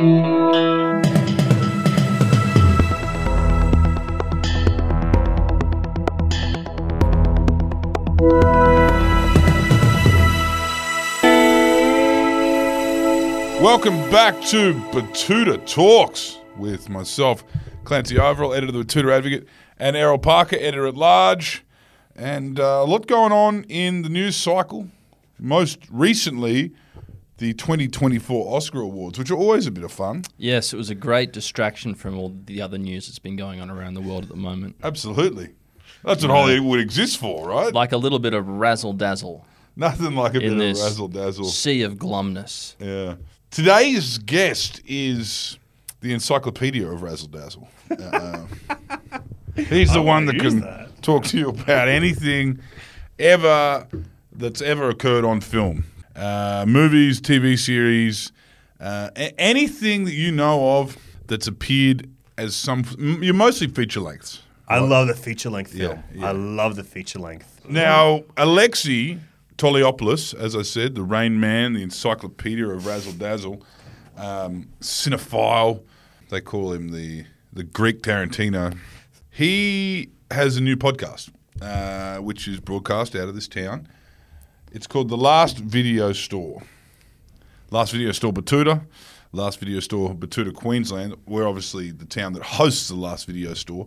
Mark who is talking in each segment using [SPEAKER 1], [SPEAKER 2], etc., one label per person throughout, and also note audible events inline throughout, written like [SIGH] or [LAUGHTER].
[SPEAKER 1] Welcome back to Betoota Talks with myself, Clancy Overall, editor of the Betoota Advocate, and Errol Parker, editor at large. And uh, a lot going on in the news cycle. Most recently, the 2024 Oscar Awards, which are always a bit of fun.
[SPEAKER 2] Yes, it was a great distraction from all the other news that's been going on around the world at the moment.
[SPEAKER 1] Absolutely. That's what Hollywood exists for, right?
[SPEAKER 2] Like a little bit of razzle dazzle
[SPEAKER 1] Nothing like a bit
[SPEAKER 2] in
[SPEAKER 1] of
[SPEAKER 2] this
[SPEAKER 1] razzle dazzle.
[SPEAKER 2] sea of glumness.
[SPEAKER 1] Yeah. Today's guest is the Encyclopedia of Razzle Dazzle. Uh, he's the one that can
[SPEAKER 3] that.
[SPEAKER 1] talk to you about anything ever that's ever occurred on film, uh, movies, TV series, uh, a- anything that you know of that's appeared as some. m- You're mostly feature lengths.
[SPEAKER 3] I love the feature length film.
[SPEAKER 1] yeah.
[SPEAKER 3] I love the feature length.
[SPEAKER 1] Now, Alexei Toliopoulos, as I said, the Rain Man, the encyclopedia of Razzle Dazzle, um, cinephile, they call him the, the Greek Tarantino. He has a new podcast, uh, which is broadcast out of this town. It's called The Last Video Store. Last Video Store Betoota, Last Video Store Betoota, Queensland. We're obviously the town that hosts the Last Video Store.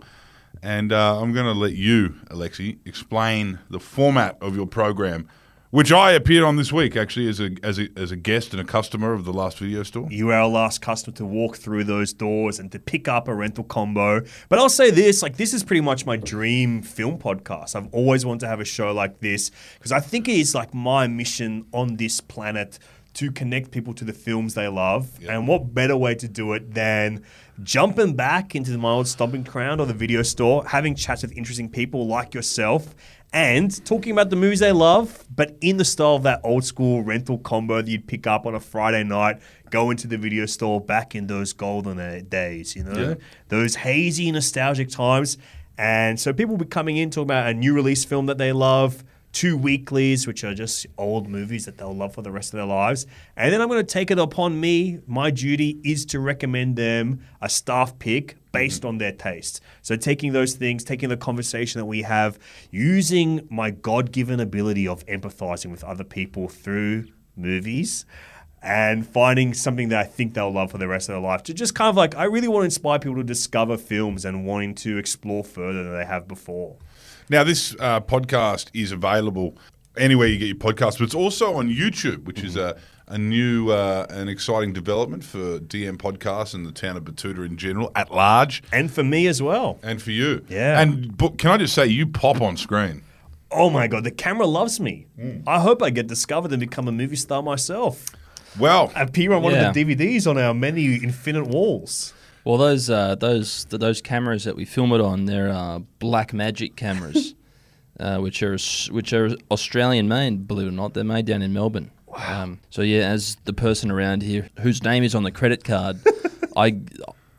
[SPEAKER 1] And uh, I'm going to let you, Alexi, explain the format of your program, which I appeared on this week actually as a, as a, as a guest and a customer of the Last Video Store.
[SPEAKER 3] You are our last customer to walk through those doors and to pick up a rental combo. But I'll say this, like this is pretty much my dream film podcast. I've always wanted to have a show like this because I think it is like my mission on this planet to connect people to the films they love. And what better way to do it than jumping back into my old stomping ground or the video store, having chats with interesting people like yourself, and talking about the movies they love, but in the style of that old school rental combo that you'd pick up on a Friday night, go into the video store back in those golden uh, days, you know,
[SPEAKER 1] Yeah.
[SPEAKER 3] those hazy, nostalgic times. And so people will be coming in talking about a new release film that they love, two weeklies, which are just old movies that they'll love for the rest of their lives. And then I'm going to take it upon me. My duty is to recommend them a staff pick based on their tastes. So taking those things, taking the conversation that we have, using my God given ability of empathizing with other people through movies. And finding something that I think they'll love for the rest of their life. To just kind of like, I really want to inspire people to discover films and wanting to explore further than they have before.
[SPEAKER 1] Now, this uh, podcast is available anywhere you get your podcast, but it's also on YouTube, which is a, a new uh, and exciting development for DM podcasts and the town of Betoota in general at large,
[SPEAKER 3] And for me as well.
[SPEAKER 1] and for you.
[SPEAKER 3] Yeah.
[SPEAKER 1] And but can I just say, you pop on screen.
[SPEAKER 3] Oh my god, the camera loves me.
[SPEAKER 1] Mm.
[SPEAKER 3] I hope I get discovered and become a movie star myself.
[SPEAKER 1] Well,
[SPEAKER 3] Appear on one
[SPEAKER 2] Yeah.
[SPEAKER 3] of the DVDs on our many infinite walls.
[SPEAKER 2] Well, those uh, those th- those cameras that we film it on, they're uh, Blackmagic cameras, [LAUGHS] uh, which are which are Australian made. Believe it or not, they're made down in Melbourne. Um, so yeah, as the person around here whose name is on the credit card, [LAUGHS] I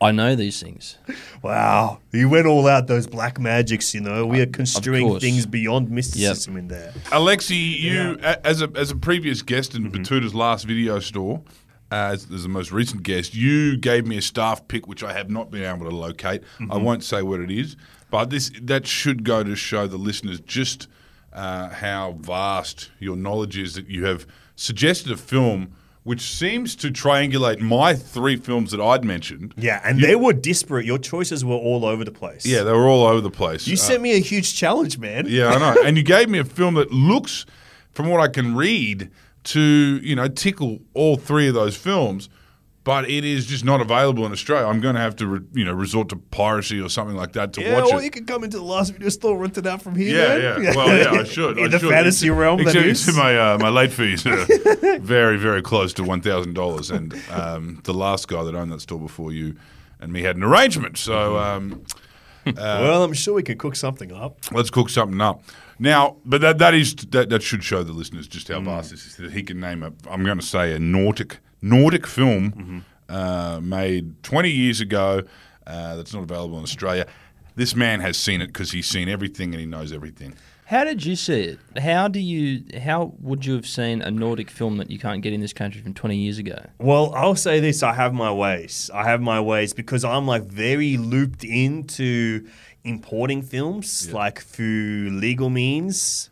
[SPEAKER 2] I know these things.
[SPEAKER 3] Wow, you went all out those black magics. You know, we are construing things beyond mysticism in there.
[SPEAKER 1] Alexi, you a- as a as a previous guest in Betoota's last video store, uh, as, as the most recent guest, you gave me a staff pick which I have not been able to locate. I won't say what it is, but this that should go to show the listeners just uh, how vast your knowledge is. That you have suggested a film which seems to triangulate my three films that I'd mentioned.
[SPEAKER 3] Yeah, and they were disparate. Your choices were all over the place.
[SPEAKER 1] Yeah, they were all over the place.
[SPEAKER 3] you
[SPEAKER 1] Uh,
[SPEAKER 3] sent me a huge challenge, man.
[SPEAKER 1] Yeah, I know. and you gave me a film that looks, from what I can read, to you know tickle all three of those films, but it is just not available in Australia. I'm going to have to re, you know resort to piracy or something like that to watch it.
[SPEAKER 3] Yeah,
[SPEAKER 1] watch
[SPEAKER 3] or
[SPEAKER 1] it.
[SPEAKER 3] you can come into the last video store, rent it out from here.
[SPEAKER 1] yeah,
[SPEAKER 3] man.
[SPEAKER 1] yeah. [LAUGHS] Well, yeah, I should.
[SPEAKER 3] In
[SPEAKER 1] I
[SPEAKER 3] the
[SPEAKER 1] should.
[SPEAKER 3] fantasy
[SPEAKER 1] Ex-
[SPEAKER 3] realm, that
[SPEAKER 1] except,
[SPEAKER 3] is.
[SPEAKER 1] except my uh, my late fees are [LAUGHS] very very close to one thousand dollars, and um, the last guy that owned that store before you and me had an arrangement. So. Um, [LAUGHS]
[SPEAKER 3] well, I'm sure we can cook something up.
[SPEAKER 1] Let's cook something up. Now, but that that is that, that should show the listeners just how vast this is. That he can name a, I'm going to say a Nordic Nordic film uh, made 20 years ago uh, that's not available in Australia. This man has seen it because he's seen everything and he knows everything.
[SPEAKER 2] How did you see it? How do you? How would you have seen a Nordic film that you can't get in this country from 20 years ago?
[SPEAKER 3] Well, I'll say this: I have my ways. I have my ways because I'm like very looped into importing films,
[SPEAKER 1] Yeah.
[SPEAKER 3] like through legal means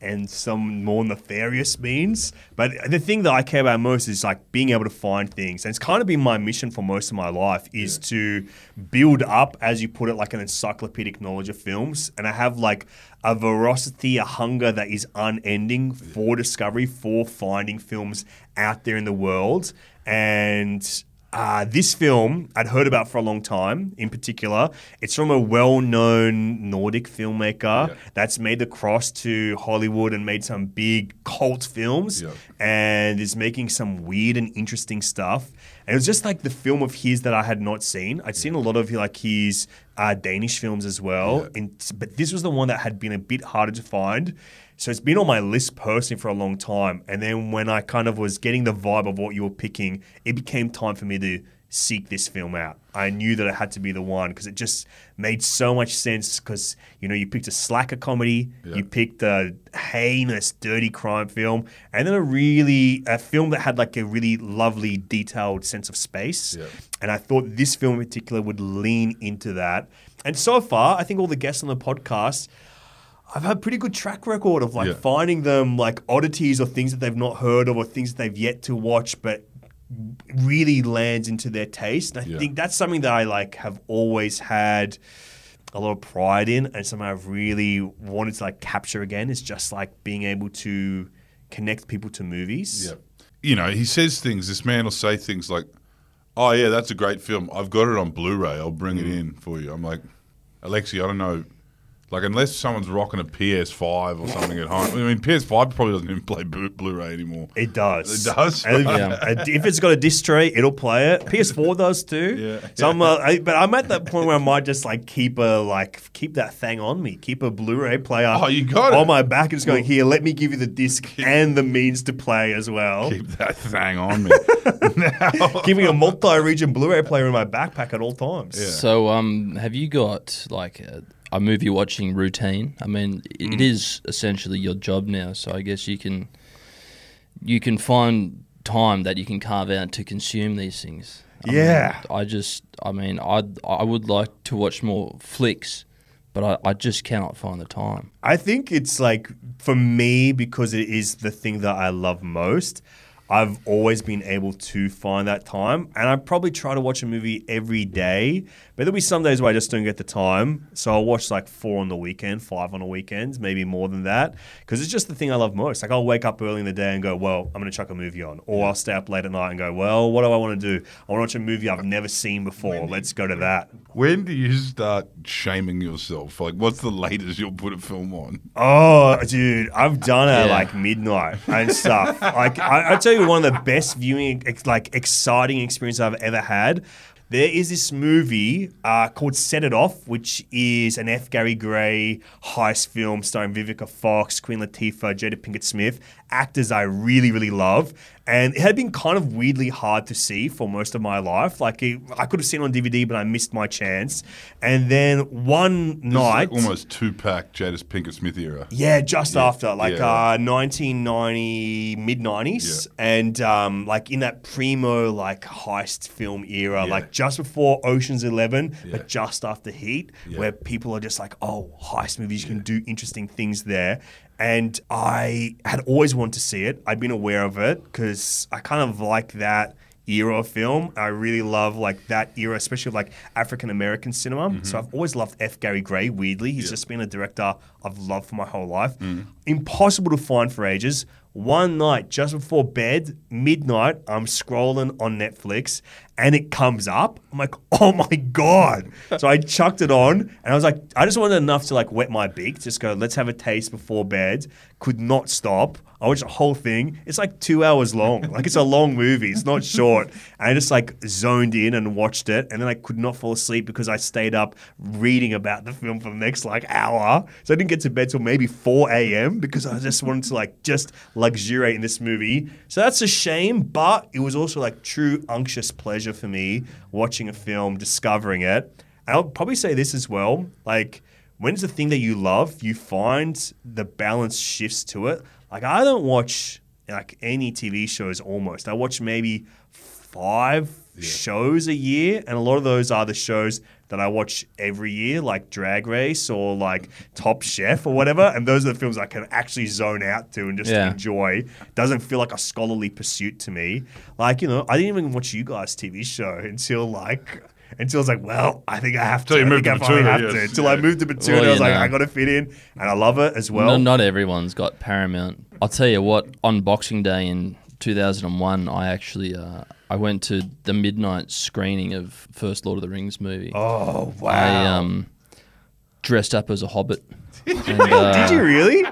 [SPEAKER 3] and some more nefarious means. But the thing that I care about most is like being able to find things, and it's kind of been my mission for most of my life is to build up, as you put it, like an encyclopedic knowledge of films. And I have like a veracity, a hunger that is unending for discovery, for finding films out there in the world, and. Uh, this film I'd heard about for a long time. In particular, it's from a well-known Nordic filmmaker
[SPEAKER 1] Yeah.
[SPEAKER 3] that's made the cross to Hollywood and made some big cult films,
[SPEAKER 1] Yeah.
[SPEAKER 3] and is making some weird and interesting stuff. And it was just like the film of his that I had not seen. I'd seen a lot of like his uh, Danish films as well,
[SPEAKER 1] Yeah.
[SPEAKER 3] and, but this was the one that had been a bit harder to find. So it's been on my list personally for a long time. And then when I kind of was getting the vibe of what you were picking, it became time for me to seek this film out. I knew that it had to be the one because it just made so much sense because, you know, you picked a slacker comedy,
[SPEAKER 1] Yeah.
[SPEAKER 3] you picked a heinous, dirty crime film, and then a really, a film that had like a really lovely, detailed sense of space.
[SPEAKER 1] Yeah.
[SPEAKER 3] And I thought this film in particular would lean into that. And so far, I think all the guests on the podcast, I've had a pretty good track record of like
[SPEAKER 1] Yeah.
[SPEAKER 3] finding them like oddities or things that they've not heard of or things that they've yet to watch, but really lands into their taste. And I
[SPEAKER 1] Yeah.
[SPEAKER 3] think that's something that I like have always had a lot of pride in and something I've really wanted to like capture again is just like being able to connect people to movies.
[SPEAKER 1] Yeah. You know, he says things, this man will say things like, Oh yeah, that's a great film. I've got it on Blu-ray. I'll bring it
[SPEAKER 3] Mm.
[SPEAKER 1] in for you. I'm like, Alexi, I don't know. Like, unless someone's rocking a PS5 or something at home. I mean, PS5 probably doesn't even play Blu- Blu-ray anymore.
[SPEAKER 3] It does.
[SPEAKER 1] It does?
[SPEAKER 3] And if,
[SPEAKER 2] Yeah.
[SPEAKER 3] if it's got a disc tray, it'll play it. PS4 does too. [LAUGHS]
[SPEAKER 1] Yeah.
[SPEAKER 3] So I'm, uh, I, but I'm at that point where I might just like keep a like keep that thing on me, keep a Blu-ray player.
[SPEAKER 1] Oh, you got
[SPEAKER 3] on
[SPEAKER 1] it.
[SPEAKER 3] my back. and just going here. Let me give you the disc and the means to play as well.
[SPEAKER 1] Keep that thing on me. [LAUGHS]
[SPEAKER 3] Keeping a multi-region Blu-ray player in my backpack at all times.
[SPEAKER 1] Yeah.
[SPEAKER 2] So, um, have you got like a, a movie watching routine? I mean,
[SPEAKER 3] Mm.
[SPEAKER 2] it is essentially your job now, so I guess you can you can find time that you can carve out to consume these things. I mean,
[SPEAKER 3] Yeah.
[SPEAKER 2] I just, I mean, I I would like to watch more flicks, but I, I just cannot find the time.
[SPEAKER 3] I think it's like for me because it is the thing that I love most. I've always been able to find that time, and I probably try to watch a movie every day. But there'll be some days where I just don't get the time, so I'll watch like four on the weekend, five on the weekends, maybe more than that, because it's just the thing I love most. Like I'll wake up early in the day and go, "Well, I'm going to chuck a movie on," or I'll stay up late at night and go, "Well, what do I want to do? I want to watch a movie I've never seen before. Let's go to that."
[SPEAKER 1] when do you start shaming yourself? Like, what's the latest you'll put a film on?
[SPEAKER 3] Oh, dude, I've done it at
[SPEAKER 2] Yeah.
[SPEAKER 3] like midnight and stuff. like, I, I tell you, one of the best viewing, like, exciting experiences I've ever had. There is this movie uh, called Set It Off, which is an F. Gary Gray heist film starring Vivica Fox, Queen Latifah, Jada Pinkett Smith, actors I really, really love. And it had been kind of weirdly hard to see for most of my life. Like, it, I could have seen on DVD, but I missed my chance. And then one
[SPEAKER 1] This is
[SPEAKER 3] night.
[SPEAKER 1] like almost Tupac Jadis Pinkett Smith era.
[SPEAKER 3] Yeah, just after, like
[SPEAKER 1] yeah.
[SPEAKER 3] uh, 1990, mid 90s. And um, like in that primo, like heist film era,
[SPEAKER 1] Yeah.
[SPEAKER 3] like just before Ocean's 11,
[SPEAKER 1] Yeah.
[SPEAKER 3] but just after Heat,
[SPEAKER 1] Yeah.
[SPEAKER 3] where people are just like, oh, heist movies, you can do interesting things there. And I had always wanted to see it. I'd been aware of it because I kind of like that era of film. I really love like that era, especially of like African American cinema. So I've always loved F. Gary Gray. Weirdly, he's
[SPEAKER 1] Mm-hmm. Yeah.
[SPEAKER 3] just been a director I've loved for my whole life.
[SPEAKER 1] Mm.
[SPEAKER 3] Impossible to find for ages. One night, just before bed, midnight, I'm scrolling on Netflix and it comes up. I'm like, oh my God. so I chucked it on and I was like, I just wanted enough to like wet my beak, just go, let's have a taste before bed. Could not stop. I watched the whole thing. It's like two hours long. Like it's a long movie. It's not short. And I just like zoned in and watched it. And then I could not fall asleep because I stayed up reading about the film for the next like hour. So I didn't get to bed till maybe 4 a.m. because I just wanted to like just luxuriate in this movie. So that's a shame, but it was also like true unctuous pleasure for me watching a film, discovering it. And I'll probably say this as well. Like when it's a thing that you love, you find the balance shifts to it. Like I don't watch like any TV shows almost. I watch maybe five shows a year, and a lot of those are the shows that I watch every year, like Drag Race or like Top Chef or whatever. And those are the films I can actually zone out to and just
[SPEAKER 2] Yeah.
[SPEAKER 3] enjoy. Doesn't feel like a scholarly pursuit to me. Like you know, I didn't even watch you guys' TV show until like. Until I was like, well, I think I have to.
[SPEAKER 1] Till you
[SPEAKER 3] I
[SPEAKER 1] moved
[SPEAKER 3] think
[SPEAKER 1] to
[SPEAKER 3] I finally
[SPEAKER 1] Betoota,
[SPEAKER 3] have to. Until
[SPEAKER 1] yeah.
[SPEAKER 3] I moved to Betoota,
[SPEAKER 2] Well,
[SPEAKER 3] I was
[SPEAKER 2] you
[SPEAKER 3] like. I got to fit in, and I love it as well.
[SPEAKER 2] No, not everyone's got Paramount. I'll tell you what. On Boxing Day in 2001, I actually uh, I went to the midnight screening of first Lord of the Rings movie.
[SPEAKER 3] oh wow!
[SPEAKER 2] I um, dressed up as a hobbit. [LAUGHS] And, uh,
[SPEAKER 3] Did you really?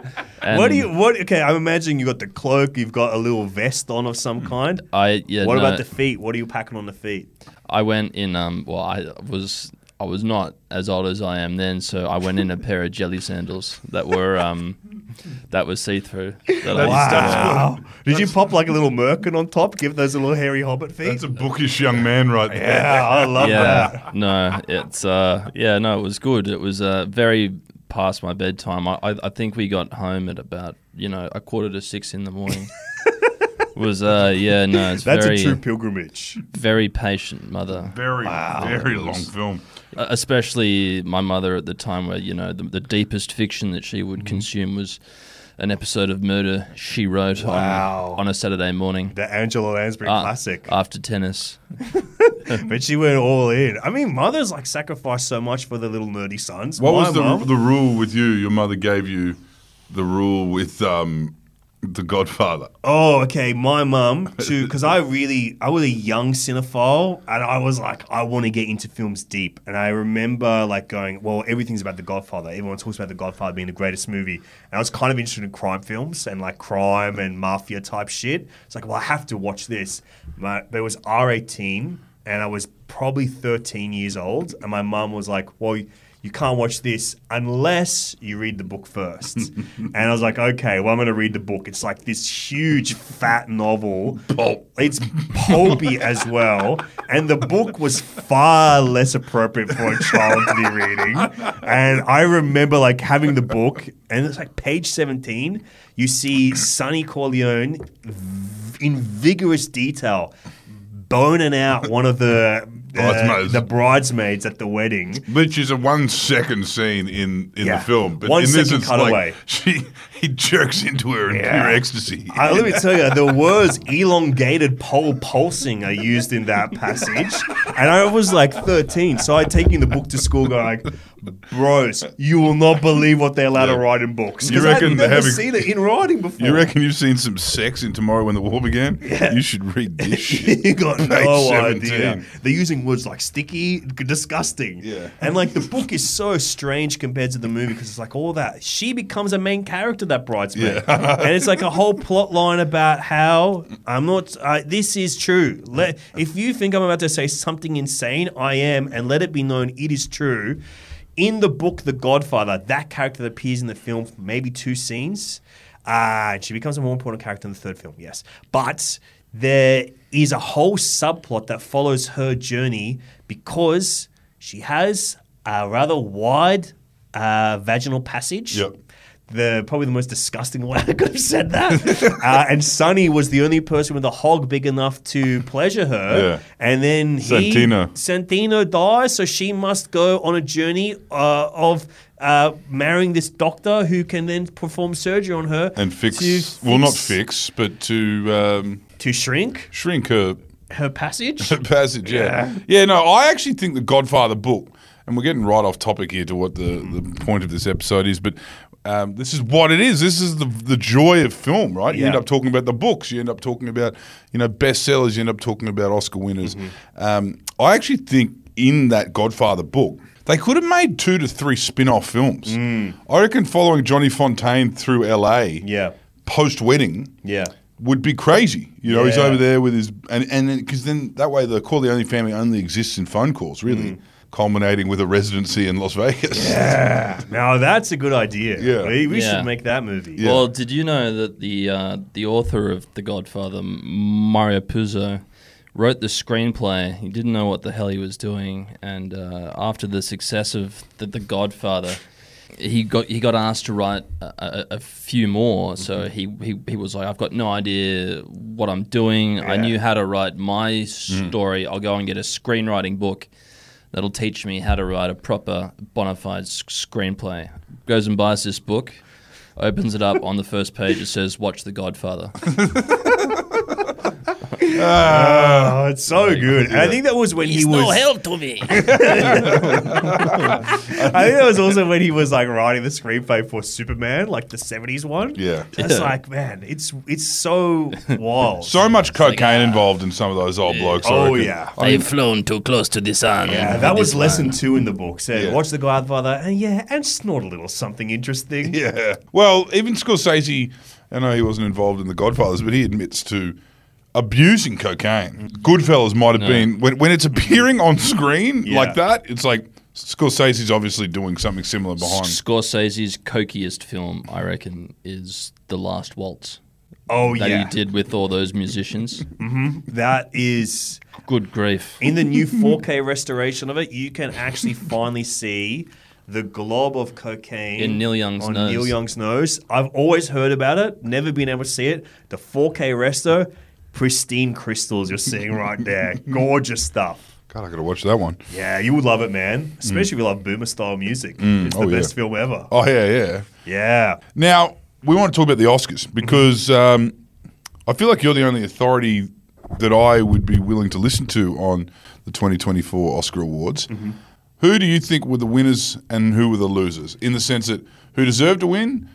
[SPEAKER 3] what do you? What? Okay, I'm imagining you got the cloak. You've got a little vest on of some kind.
[SPEAKER 2] I yeah.
[SPEAKER 3] what
[SPEAKER 2] no,
[SPEAKER 3] about the feet? What are you packing on the feet?
[SPEAKER 2] I went in. Um, well, I was I was not as old as I am then, so I went in a pair of jelly sandals that were um, that was see through. [LAUGHS]
[SPEAKER 3] Wow! Did you pop like a little merkin on top? Give those little hairy hobbit feet.
[SPEAKER 1] That's a bookish young man right there.
[SPEAKER 3] yeah, I love that.
[SPEAKER 2] no, it's uh, yeah, no, it was good. It was uh, very past my bedtime. I, I I think we got home at about you know a quarter to six in the morning. [LAUGHS] was uh, yeah, no, it's
[SPEAKER 3] That's
[SPEAKER 2] very
[SPEAKER 3] a true pilgrimage.
[SPEAKER 2] very patient mother.
[SPEAKER 1] Very, very long film.
[SPEAKER 2] Uh, especially my mother at the time where you know the, the deepest fiction that she
[SPEAKER 3] Mm-hmm.
[SPEAKER 2] would consume was an episode of murder she wrote
[SPEAKER 3] Wow.
[SPEAKER 2] on, on a saturday morning
[SPEAKER 3] The Angela Lansbury
[SPEAKER 2] Ah,
[SPEAKER 3] classic.
[SPEAKER 2] after tennis [LAUGHS]
[SPEAKER 3] but she went all in. I mean, mothers like sacrifice so much for their little nerdy sons.
[SPEAKER 1] What
[SPEAKER 3] My
[SPEAKER 1] was the
[SPEAKER 3] mum-
[SPEAKER 1] the rule with you? Your mother gave you the rule with um, the Godfather.
[SPEAKER 3] Oh, okay. My mum [LAUGHS] too, because I really, I was a young cinephile, and I was like, I want to get into films deep. And I remember like going, well, everything's about The Godfather. Everyone talks about The Godfather being the greatest movie, and I was kind of interested in crime films and like crime and mafia type shit. It's like, well, I have to watch this. My, there was R eighteen, and I was probably thirteen years old, and my mum was like, well. You can't watch this unless you read the book first. [LAUGHS] and I was like, okay, well, I'm going to read the book. It's like this huge, fat novel.
[SPEAKER 1] Pulp.
[SPEAKER 3] It's pulpy [LAUGHS] as well. And the book was far less appropriate for a child to be reading. And I remember like having the book, and it's like page 17, you see Sonny Corleone in vigorous detail boning out [LAUGHS] one of the. uh,
[SPEAKER 1] Bridesmaids.
[SPEAKER 3] the bridesmaids at the wedding.
[SPEAKER 1] Which is a one second scene in, in
[SPEAKER 3] Yeah.
[SPEAKER 1] the film. But
[SPEAKER 3] One
[SPEAKER 1] in this
[SPEAKER 3] second
[SPEAKER 1] it's
[SPEAKER 3] cutaway.
[SPEAKER 1] like she [LAUGHS] he jerks into her in
[SPEAKER 3] Yeah.
[SPEAKER 1] pure ecstasy.
[SPEAKER 3] I, let me tell you, the words [LAUGHS] elongated pole pulsing are used in that passage. And I was like 13, so I'd taken the book to school going like, bros, you will not believe what they're allowed to write in books.
[SPEAKER 1] You
[SPEAKER 3] 'Cause
[SPEAKER 1] reckon they're
[SPEAKER 3] never
[SPEAKER 1] having-
[SPEAKER 3] seen it in writing before.
[SPEAKER 1] you reckon you've seen some sex in Tomorrow When the War Began?
[SPEAKER 3] Yeah.
[SPEAKER 1] You should read this [LAUGHS] shit.
[SPEAKER 3] you got no idea.
[SPEAKER 1] 17.
[SPEAKER 3] They're using words like sticky, g- disgusting.
[SPEAKER 1] Yeah.
[SPEAKER 3] And like the book is so strange compared to the movie because it's like all that. She becomes a main character, that bridesmaid. [LAUGHS] and it's like a whole plot line about how I'm not, uh, this is true. Let, if you think I'm about to say something insane, I am, and let it be known it is true. In the book, The Godfather, that character that appears in the film maybe two scenes, uh, and she becomes a more important character in the third film, yes. But there is a whole subplot that follows her journey because she has a rather wide uh, vaginal passage.
[SPEAKER 1] Yep.
[SPEAKER 3] The probably the most disgusting way [LAUGHS] I could have said that. [LAUGHS] uh, and Sonny was the only person with a hog big enough to pleasure her.
[SPEAKER 1] Yeah.
[SPEAKER 3] And then he,
[SPEAKER 1] Santino.
[SPEAKER 3] Santino dies, so she must go on a journey uh, of uh, marrying this doctor who can then perform surgery on her
[SPEAKER 1] And fix,
[SPEAKER 3] to
[SPEAKER 1] well, not fix, but to um,
[SPEAKER 3] to shrink
[SPEAKER 1] shrink her
[SPEAKER 3] her passage. [LAUGHS]
[SPEAKER 1] passage. Yeah. yeah, No, I actually think the Godfather book, and we're getting right off topic here to what the, the point of this episode is, but. Um, this is what it is. This is the the joy of film, right? You end up talking about the books. You end up talking about you know bestsellers. You end up talking about Oscar winners.
[SPEAKER 3] Mm-hmm.
[SPEAKER 1] Um, I actually think in that Godfather book, they could have made two to three spin off films. I reckon following Johnny Fontane through LA,
[SPEAKER 3] Mm. Yeah.
[SPEAKER 1] post wedding,
[SPEAKER 3] Yeah.
[SPEAKER 1] would be crazy. You know, he's over there with his and and because then that way the Corleone family only exists in phone calls, really,
[SPEAKER 3] Mm.
[SPEAKER 1] Culminating with a residency in Las Vegas. Yeah.
[SPEAKER 3] now that's a good idea.
[SPEAKER 1] Yeah.
[SPEAKER 3] We, we
[SPEAKER 2] Yeah.
[SPEAKER 3] should make that movie.
[SPEAKER 1] Yeah.
[SPEAKER 2] Well, did you know that the uh, the author of The Godfather, Mario Puzo, wrote the screenplay? He didn't know what the hell he was doing, and uh, after the success of the, the Godfather, he got he got asked to write a, a, a few more. So he, he he was like, I've got no idea what I'm doing. I knew how to write my story. I'll go and get a screenwriting book that'll teach me how to write a proper bona fide screenplay. Goes and buys this book. Opens it up on the first page. It says, "Watch The Godfather." [LAUGHS]
[SPEAKER 3] Oh, it's so good. And I think that was when he was.
[SPEAKER 2] to me. [LAUGHS]
[SPEAKER 3] I think that was also when he was like writing the screenplay for Superman, like the '70s one.
[SPEAKER 1] Yeah.
[SPEAKER 3] It's
[SPEAKER 2] Yeah.
[SPEAKER 3] like, man, it's it's so wild.
[SPEAKER 1] So much cocaine
[SPEAKER 2] uh,
[SPEAKER 1] involved in some of those old blokes. I
[SPEAKER 3] oh
[SPEAKER 1] reckon.
[SPEAKER 3] yeah.
[SPEAKER 1] I mean,
[SPEAKER 2] flown too close to the sun.
[SPEAKER 3] Yeah, that was lesson two in the book. Said,
[SPEAKER 1] Yeah.
[SPEAKER 3] watch The Godfather, and yeah, and snort a little something interesting.
[SPEAKER 1] yeah. Well, even Scorsese, I know he wasn't involved in The Godfathers, but he admits to abusing cocaine. Goodfellas might have been when when it's appearing on screen
[SPEAKER 3] Yeah.
[SPEAKER 1] like that. It's like Scorsese's obviously doing something similar behind.
[SPEAKER 2] Scorsese's cokiest film, I reckon, is The Last Waltz.
[SPEAKER 3] Oh
[SPEAKER 2] That
[SPEAKER 3] yeah,
[SPEAKER 2] he did with all those musicians. Mm-hmm.
[SPEAKER 3] that is
[SPEAKER 2] Good grief.
[SPEAKER 3] in the new 4K restoration of it. You can actually finally see the glob of cocaine
[SPEAKER 2] In Neil Young's
[SPEAKER 3] on
[SPEAKER 2] nose.
[SPEAKER 3] Neil Young's nose. I've always heard about it, never been able to see it. The 4K resto, pristine crystals you're seeing right there, [LAUGHS] gorgeous stuff.
[SPEAKER 1] God, I gotta watch that one.
[SPEAKER 3] Yeah, you would love it, man. Mm. Especially if you love boomer style music. Mm. It's the
[SPEAKER 1] Oh, yeah.
[SPEAKER 3] best film ever.
[SPEAKER 1] Oh yeah, yeah.
[SPEAKER 3] Yeah.
[SPEAKER 1] Now we want to talk about the Oscars mm-hmm. because um, I feel like you're the only authority that I would be willing to listen to on the 2024 Oscar Awards. Mm-hmm. Who do you think were the winners and who were the losers? In the sense that who deserved to win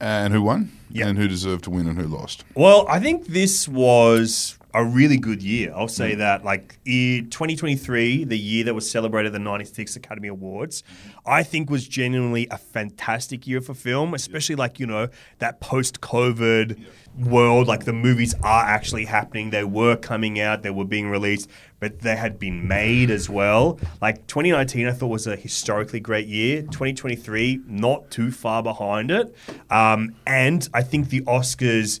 [SPEAKER 1] and who won, and who deserved to win and who lost.
[SPEAKER 3] Well, I think this was a really good year. I'll
[SPEAKER 1] Mm.
[SPEAKER 3] say that. Like in 2023, the year that was celebrated the 96 Academy Awards, I think was genuinely a fantastic year for film, especially like, you know, that post COVID world. Like the movies are actually happening. They were coming out, they were being released, but they had been made as well. Like 2019, I thought was a historically great year. 2023, not too far behind it. Um, and I think the Oscars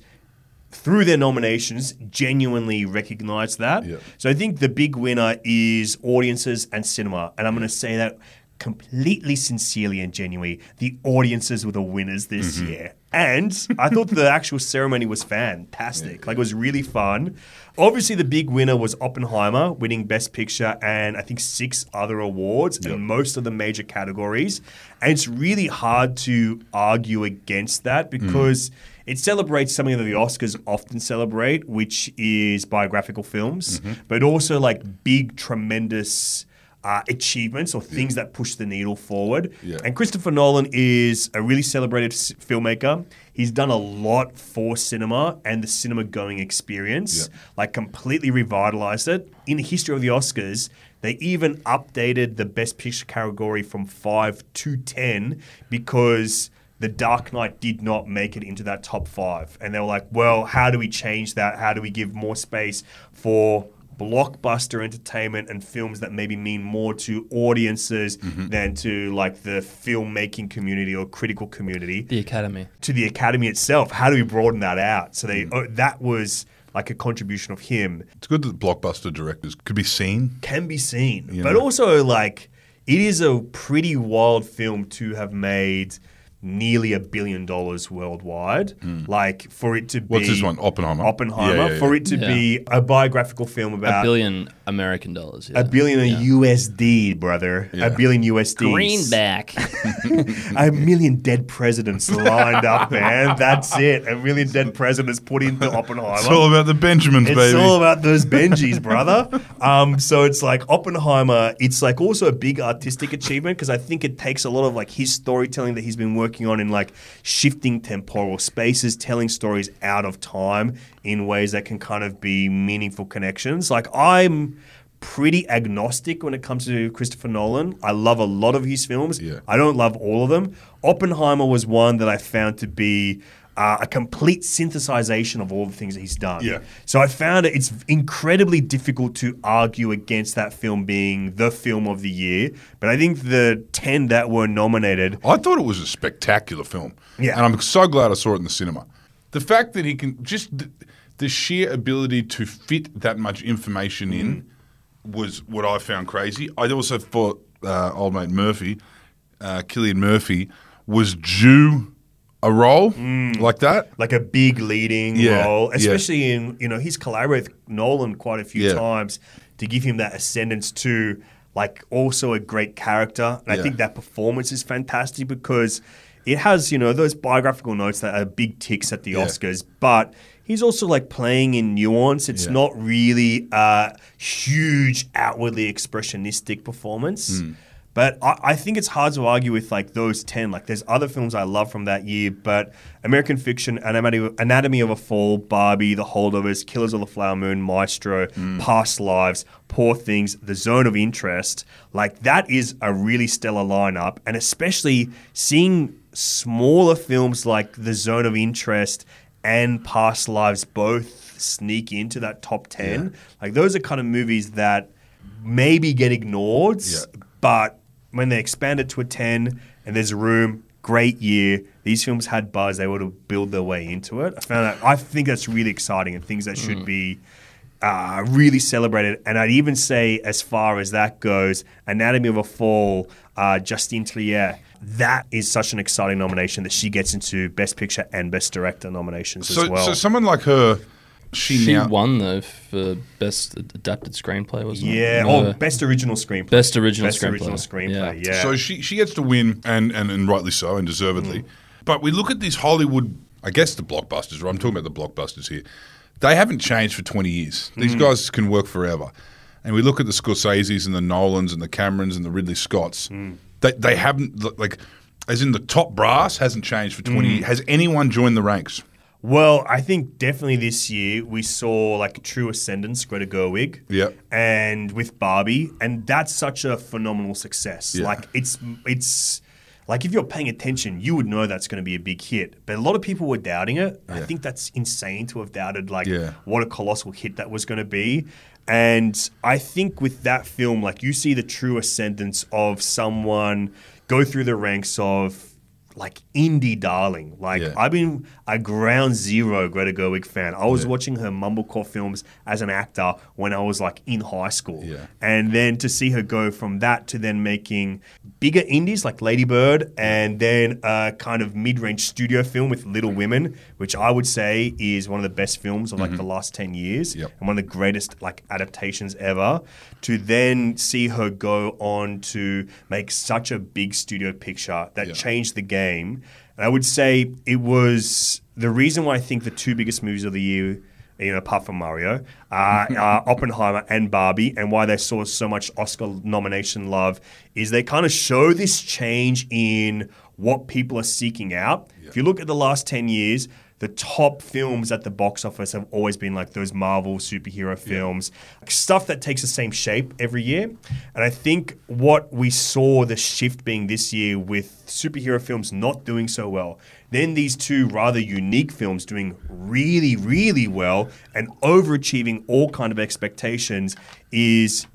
[SPEAKER 3] through their nominations, genuinely recognize that.
[SPEAKER 1] Yeah.
[SPEAKER 3] So I think the big winner is audiences and cinema. And I'm going to say that completely sincerely and genuinely. The audiences were the winners this mm-hmm. year. And I thought the actual ceremony was fantastic. Like it was really fun. Obviously, the big winner was Oppenheimer, winning Best Picture and I think six other awards in most of the major categories. And it's really hard to argue against that mm. because it celebrates something that the Oscars often celebrate, which is biographical films, but also like big, tremendous uh, achievements or things that push the needle forward.
[SPEAKER 1] Yeah.
[SPEAKER 3] And Christopher Nolan is a really celebrated s- filmmaker. He's done a lot for cinema and the cinema going experience,
[SPEAKER 1] Yeah.
[SPEAKER 3] like completely revitalized it. In the history of the Oscars, they even updated the Best Picture category from 5 to 10 because The Dark Knight did not make it into that top five. And they were like, well, how do we change that? How do we give more space for blockbuster entertainment and films that maybe mean more to audiences mm-hmm. than to like the filmmaking community or critical community?
[SPEAKER 2] The Academy.
[SPEAKER 3] to the academy itself. How do we broaden that out? So they mm. oh, that was like a contribution of him
[SPEAKER 1] It's good that blockbuster directors could be seen.
[SPEAKER 3] can be seen,
[SPEAKER 1] You
[SPEAKER 3] but
[SPEAKER 1] know.
[SPEAKER 3] also like it is a pretty wild film to have made nearly a billion dollars worldwide. Hmm. Like for it to be.
[SPEAKER 1] What's this one? Oppenheimer.
[SPEAKER 3] Oppenheimer
[SPEAKER 1] Yeah, yeah,
[SPEAKER 3] for it to
[SPEAKER 2] Yeah.
[SPEAKER 3] be a biographical film about
[SPEAKER 2] a billion American dollars. Yeah.
[SPEAKER 3] a billion USD, brother.
[SPEAKER 1] Yeah.
[SPEAKER 3] A billion USD.
[SPEAKER 2] Greenback. [LAUGHS]
[SPEAKER 3] a million dead presidents lined up, man. That's it. A million dead presidents put into Oppenheimer.
[SPEAKER 1] It's all about the Benjamins,
[SPEAKER 3] It's
[SPEAKER 1] baby.
[SPEAKER 3] It's all about those Benjis, brother. Um, so it's like Oppenheimer. It's like also a big artistic achievement because I think it takes a lot of like his storytelling that he's been working on in like shifting temporal spaces, telling stories out of time in ways that can kind of be meaningful connections. Like I'm pretty agnostic when it comes to Christopher Nolan. I love a lot of his films.
[SPEAKER 1] Yeah.
[SPEAKER 3] I don't love all of them. Oppenheimer was one that I found to be uh, a complete synthesization of all the things that he's done.
[SPEAKER 1] Yeah.
[SPEAKER 3] So I found it, it's incredibly difficult to argue against that film being the film of the year. But I think the 10 that were nominated,
[SPEAKER 1] I thought it was a spectacular film.
[SPEAKER 3] Yeah.
[SPEAKER 1] And I'm so glad I saw it in the cinema. The fact that he can just the, the sheer ability to fit that much information in was what I found crazy. I also thought uh, old mate Murphy uh, Cillian Murphy was due a role like that.
[SPEAKER 3] like a big leading
[SPEAKER 1] Yeah,
[SPEAKER 3] role,
[SPEAKER 1] yeah.
[SPEAKER 3] especially in you know he's collaborated with Nolan quite a few
[SPEAKER 1] Yeah.
[SPEAKER 3] times to give him that ascendance to like also a great character, and I think that performance is fantastic because it has you know those biographical notes that are big ticks at the
[SPEAKER 1] Yeah.
[SPEAKER 3] Oscars, but. He's also like playing in nuance. It's
[SPEAKER 1] Yeah.
[SPEAKER 3] not really a huge, outwardly expressionistic performance.
[SPEAKER 1] Hmm.
[SPEAKER 3] But I, I think it's hard to argue with like those ten. Like there's other films I love from that year, but American Fiction, Anatomy, Anatomy of a Fall, Barbie, The Holdovers, Killers of the Flower Moon, Maestro, Past Lives, Poor Things, The Zone of Interest. Like that is a really stellar lineup, and especially seeing smaller films like The Zone of Interest and Past Lives both sneak into that top ten. Like those are kind of movies that maybe get ignored,
[SPEAKER 1] Yeah.
[SPEAKER 3] but when they expand it to a 10 and there's room, great year. These films had buzz. They were to build their way into it. I found that, I think that's really exciting and things that should
[SPEAKER 1] Mm.
[SPEAKER 3] be uh, really celebrated. And I'd even say, as far as that goes, Anatomy of a Fall, uh, Justine Triet, that is such an exciting nomination that she gets into Best Picture and Best Director nominations
[SPEAKER 1] So,
[SPEAKER 3] as well.
[SPEAKER 1] so someone like her, she,
[SPEAKER 2] She
[SPEAKER 1] now
[SPEAKER 2] won though for best adapted screenplay, wasn't
[SPEAKER 3] yeah,
[SPEAKER 2] it?
[SPEAKER 3] oh,
[SPEAKER 2] Uh,
[SPEAKER 3] Best Original Screenplay.
[SPEAKER 2] Best Original
[SPEAKER 3] Best
[SPEAKER 2] Screenplay.
[SPEAKER 3] Original Screenplay,
[SPEAKER 2] Yeah.
[SPEAKER 3] yeah.
[SPEAKER 1] So she she gets to win, and, and, and rightly so, and deservedly.
[SPEAKER 3] Mm.
[SPEAKER 1] But we look at these Hollywood, I guess the blockbusters, right? I'm talking about the blockbusters here. They haven't changed for 20 years.
[SPEAKER 3] Mm.
[SPEAKER 1] These guys can work forever. And we look at the Scorseses and the Nolans and the Camerons and the Ridley Scotts.
[SPEAKER 3] Mm.
[SPEAKER 1] They, they haven't, like, as in the top brass hasn't changed for 20
[SPEAKER 3] Mm.
[SPEAKER 1] years. Has anyone joined the ranks?
[SPEAKER 3] Well, I think definitely this year we saw like true ascendance, Greta Gerwig,
[SPEAKER 1] Yep.
[SPEAKER 3] and with Barbie, and that's such a phenomenal success.
[SPEAKER 1] Yeah.
[SPEAKER 3] Like it's it's like if you're paying attention, you would know that's going to be a big hit. But a lot of people were doubting it. I think that's insane to have doubted like
[SPEAKER 1] Yeah.
[SPEAKER 3] what a colossal hit that was going to be. And I think with that film, like you see the true ascendance of someone go through the ranks of like indie darling. Like
[SPEAKER 1] Yeah.
[SPEAKER 3] I've been a ground zero Greta Gerwig fan. I was watching her mumblecore films as an actor when I was like in high school.
[SPEAKER 1] Yeah.
[SPEAKER 3] And then to see her go from that to then making bigger indies like Lady Bird and then a kind of mid-range studio film with Little Women, which I would say is one of the best films of like the last 10 years
[SPEAKER 1] Mm-hmm. Yep.
[SPEAKER 3] and one of the greatest like adaptations ever. To then see her go on to make such a big studio picture that
[SPEAKER 1] Yeah.
[SPEAKER 3] changed the game. And I would say it was the reason why I think the two biggest movies of the year, you know, apart from Mario, uh, [LAUGHS] are Oppenheimer and Barbie, and why they saw so much Oscar nomination love is they kind of show this change in what people are seeking out. If you look at the last 10 years, the top films at the box office have always been like those Marvel superhero films, like stuff that takes the same shape every year. And I think what we saw the shift being this year with superhero films not doing so well, then these two rather unique films doing really, really well and overachieving all kind of expectations is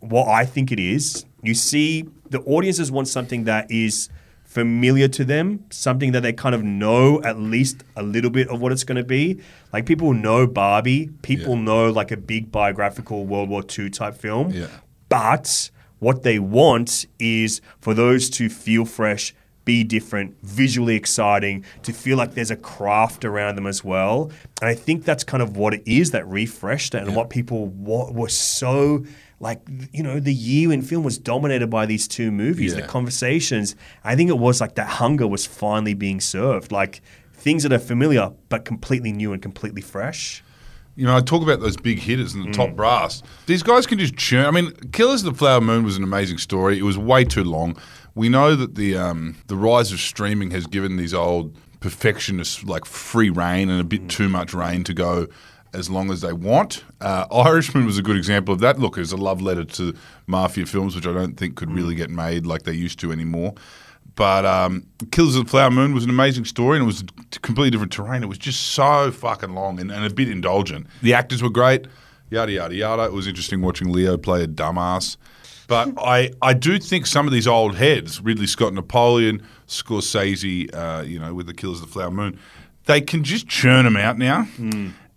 [SPEAKER 3] what I think it is. You see, the audiences want something that is familiar to them, something that they kind of know at least a little bit of what it's going to be. Like people know Barbie, people
[SPEAKER 1] Yeah.
[SPEAKER 3] know like a big biographical World War II type film.
[SPEAKER 1] Yeah.
[SPEAKER 3] But what they want is for those to feel fresh, be different, visually exciting, to feel like there's a craft around them as well. And I think that's kind of what it is that refreshed it and what people wa- were so like you know the year in film was dominated by these two movies the conversations i think it was like that hunger was finally being served like things that are familiar but completely new and completely fresh
[SPEAKER 1] You know, I talk about those big hitters and the
[SPEAKER 3] Mm.
[SPEAKER 1] top brass. These guys can just churn. I mean, Killers of the Flower Moon was an amazing story. It was way too long. We know that the um, the rise of streaming has given these old perfectionists like free reign and a
[SPEAKER 3] Mm.
[SPEAKER 1] bit too much reign to go as long as they want. Uh, Irishman was a good example of that. Look, it's a love letter to mafia films, which I don't think could
[SPEAKER 3] Mm.
[SPEAKER 1] really get made like they used to anymore. But um, Killers of the Flower Moon was an amazing story, and it was a completely different terrain. It was just so fucking long and, and a bit indulgent. The actors were great, yada yada yada. It was interesting watching Leo play a dumbass. But [LAUGHS] I, I do think some of these old heads, Ridley Scott, Napoleon, Scorsese, uh, you know, with the Killers of the Flower Moon, they can just churn them out now.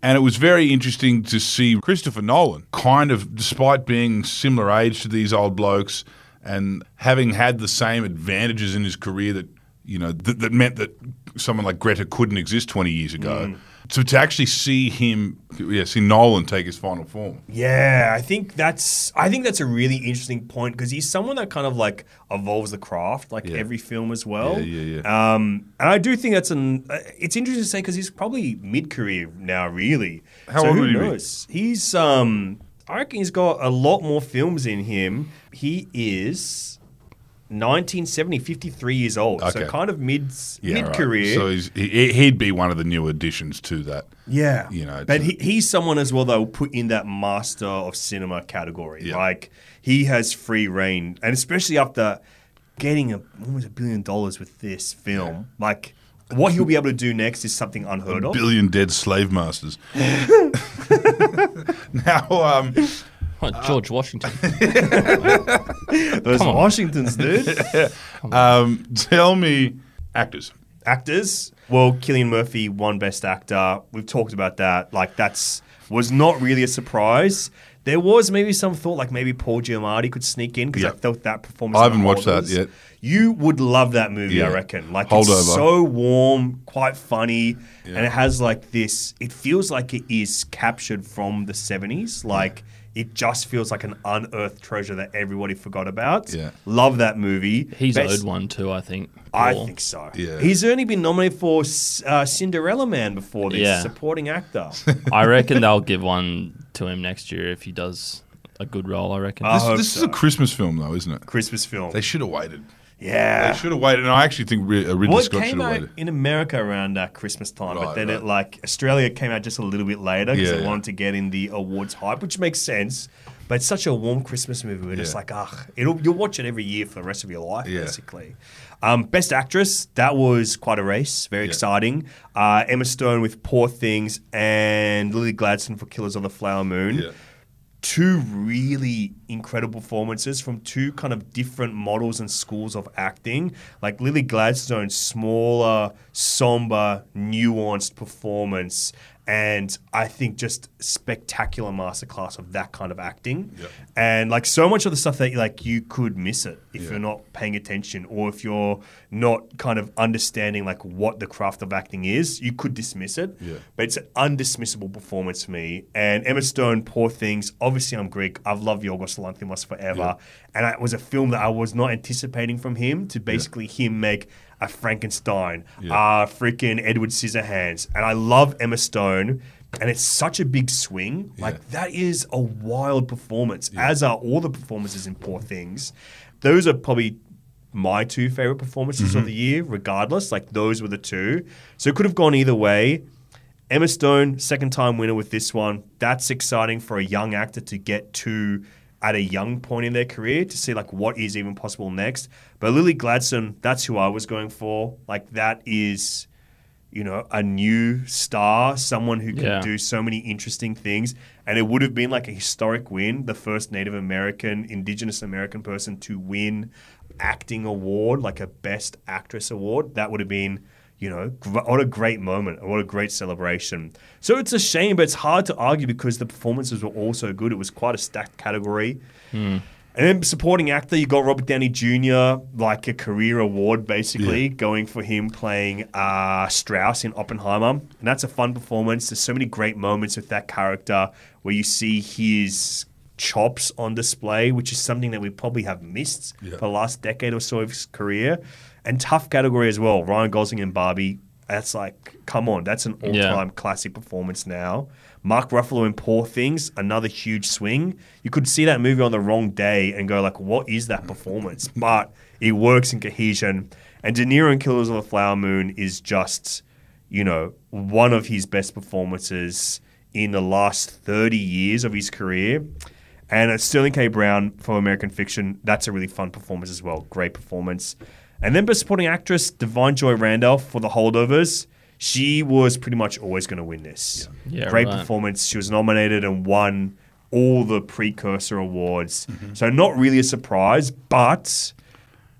[SPEAKER 1] And it was very interesting to see Christopher Nolan, kind of, despite being similar age to these old blokes and having had the same advantages in his career that you know that, that meant that someone like Greta couldn't exist 20 years ago.
[SPEAKER 3] Mm.
[SPEAKER 1] So to actually see him, yeah, see Nolan take his final form.
[SPEAKER 3] Yeah, I think that's I think that's a really interesting point because he's someone that kind of like evolves the craft like
[SPEAKER 1] Yeah.
[SPEAKER 3] every film as well.
[SPEAKER 1] Yeah, yeah, yeah.
[SPEAKER 3] Um, and I do think that's an. Uh, it's interesting to say because he's probably mid career now, really.
[SPEAKER 1] How
[SPEAKER 3] so
[SPEAKER 1] old
[SPEAKER 3] who
[SPEAKER 1] he be?
[SPEAKER 3] He's um, I reckon he's got a lot more films in him. He is. 1970, 53 years old. So kind of mid
[SPEAKER 1] Yeah,
[SPEAKER 3] mid
[SPEAKER 1] right.
[SPEAKER 3] career.
[SPEAKER 1] So he's, he, he'd be one of the new additions to that.
[SPEAKER 3] Yeah,
[SPEAKER 1] You know,
[SPEAKER 3] but he, he's someone as well that will put in that master of cinema category.
[SPEAKER 1] Yeah.
[SPEAKER 3] Like he has free reign, and especially after getting a, almost a billion dollars with this film, like what he'll be able to do next is something unheard of.
[SPEAKER 1] Billion dead slave masters. [LAUGHS] [LAUGHS] now, um,
[SPEAKER 2] What, George Washington. [LAUGHS]
[SPEAKER 3] Those
[SPEAKER 2] Come.
[SPEAKER 3] Washingtons, dude. [LAUGHS]
[SPEAKER 1] um, tell me, actors.
[SPEAKER 3] Actors. Well, Cillian Murphy won Best Actor. We've talked about that. Like that's was not really a surprise. There was maybe some thought like maybe Paul Giamatti could sneak in because
[SPEAKER 1] Yeah.
[SPEAKER 3] I felt that performance.
[SPEAKER 1] I haven't watched that yet.
[SPEAKER 3] You would love that movie, I reckon. Like
[SPEAKER 1] Holdover.
[SPEAKER 3] it's so warm, quite funny,
[SPEAKER 1] Yeah.
[SPEAKER 3] and it has like this. It feels like it is captured from the seventies. Like it just feels like an unearthed treasure that everybody forgot about.
[SPEAKER 1] Yeah.
[SPEAKER 3] love that movie.
[SPEAKER 2] He's
[SPEAKER 3] Best-
[SPEAKER 2] owed one too, I think.
[SPEAKER 3] I
[SPEAKER 2] Paul.
[SPEAKER 3] think so.
[SPEAKER 1] Yeah.
[SPEAKER 3] He's only been nominated for uh, Cinderella Man before this,
[SPEAKER 2] Yeah.
[SPEAKER 3] supporting actor. [LAUGHS]
[SPEAKER 2] I reckon they'll give one to him next year if he does a good role. I reckon.
[SPEAKER 3] I
[SPEAKER 1] This,
[SPEAKER 3] hope
[SPEAKER 1] this is a Christmas film, though, isn't it?
[SPEAKER 3] Christmas film.
[SPEAKER 1] They should have waited.
[SPEAKER 3] Yeah.
[SPEAKER 1] They should have waited. And I actually think uh, Ridley
[SPEAKER 3] Well,
[SPEAKER 1] Scott should
[SPEAKER 3] came
[SPEAKER 1] have
[SPEAKER 3] out
[SPEAKER 1] waited.
[SPEAKER 3] in America around uh, Christmas time, but then
[SPEAKER 1] right.
[SPEAKER 3] it like Australia came out just a little bit later because
[SPEAKER 1] Yeah,
[SPEAKER 3] they
[SPEAKER 1] yeah.
[SPEAKER 3] wanted to get in the awards hype, which makes sense. But it's such a warm Christmas movie. We're just like, ah, it'll you'll watch it every year for the rest of your life,
[SPEAKER 1] Yeah.
[SPEAKER 3] basically. Um, Best Actress, that was quite a race, very
[SPEAKER 1] Yeah.
[SPEAKER 3] exciting. Uh, Emma Stone with Poor Things and Lily Gladstone for Killers of the Flower Moon
[SPEAKER 1] Yeah.
[SPEAKER 3] Two really incredible performances from two kind of different models and schools of acting. Like Lily Gladstone's smaller, somber, nuanced performance. And I think just spectacular masterclass of that kind of acting.
[SPEAKER 1] Yep.
[SPEAKER 3] And like so much of the stuff that like you could miss it if
[SPEAKER 1] Yeah.
[SPEAKER 3] you're not paying attention or if you're not kind of understanding like what the craft of acting is, you could dismiss it.
[SPEAKER 1] Yeah.
[SPEAKER 3] But it's an undismissible performance for me. And Emma Stone, Poor Things. Obviously, I'm Greek. I've loved Yorgos Lanthimos forever. And it was a film that I was not anticipating from him to basically him make a Frankenstein,
[SPEAKER 1] Yeah.
[SPEAKER 3] uh, freaking Edward Scissorhands. And I love Emma Stone. And it's such a big swing. Like, that is a wild performance, as are all the performances in Poor Things. Those are probably my two favorite performances
[SPEAKER 1] Mm-hmm.
[SPEAKER 3] of the year, regardless. Like those were the two. So it could have gone either way. Emma Stone, second time winner with this one. That's exciting for a young actor to get to at a young point in their career to see like what is even possible next. But Lily Gladstone, that's who I was going for. Like that is, you know, a new star, someone who can
[SPEAKER 2] Yeah.
[SPEAKER 3] do so many interesting things. And it would have been like a historic win, the first Native American, Indigenous American person to win acting award, like a Best Actress award. That would have been, you know, what a great moment, what a great celebration. So it's a shame, but it's hard to argue because the performances were all so good. It was quite a stacked category. And then supporting actor, you got Robert Downey Jr., like a career award, basically, going for him playing uh, Strauss in Oppenheimer. And that's a fun performance. There's so many great moments with that character where you see his chops on display, which is something that we probably have missed
[SPEAKER 1] Yeah.
[SPEAKER 3] for the last decade or so of his career. And tough category as well. Ryan Gosling and Barbie. That's like, come on, that's an all
[SPEAKER 2] Yeah.
[SPEAKER 3] classic performance now. Mark Ruffalo in Poor Things, another huge swing. You could see that movie on the wrong day and go like, what is that performance? But it works in cohesion. And De Niro in Killers of the Flower Moon is just, you know, one of his best performances in the last 30 years of his career. And Sterling K. Brown from American Fiction, that's a really fun performance as well. Great performance. And then best supporting actress, Da'Vine Joy Randolph for The Holdovers. She was pretty much always going to win this.
[SPEAKER 2] Yeah,
[SPEAKER 3] Great
[SPEAKER 2] right.
[SPEAKER 3] performance. She was nominated and won all the precursor awards. Mm-hmm. So not really a surprise, but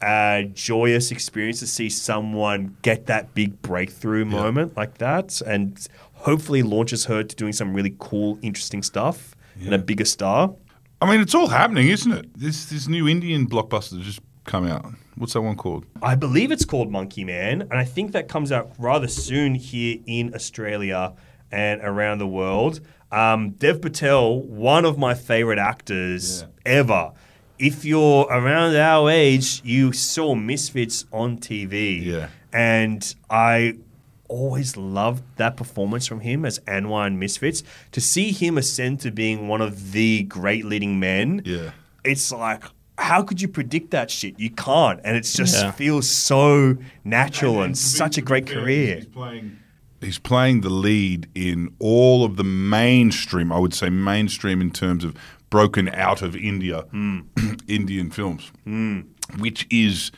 [SPEAKER 3] a joyous experience to see someone get that big breakthrough moment like that and hopefully launches her to doing some really cool, interesting stuff and a bigger star.
[SPEAKER 1] I mean, it's all happening, isn't it? This this new Indian blockbuster just come out. What's that one called?
[SPEAKER 3] I believe it's called Monkey Man, and I think that comes out rather soon here in Australia and around the world. Um, Dev Patel, one of my favorite actors ever. If you're around our age, you saw Misfits on TV.
[SPEAKER 1] Yeah.
[SPEAKER 3] And I always loved that performance from him as Anwar in Misfits. To see him ascend to being one of the great leading men,
[SPEAKER 1] Yeah.
[SPEAKER 3] it's like, how could you predict that shit? You can't. And it just
[SPEAKER 2] Yeah.
[SPEAKER 3] feels so natural and, such a great career.
[SPEAKER 1] He's playing. He's playing the lead in all of the mainstream. I would say mainstream in terms of broken out of India,
[SPEAKER 3] Hmm. [CLEARS THROAT]
[SPEAKER 1] Indian films, which is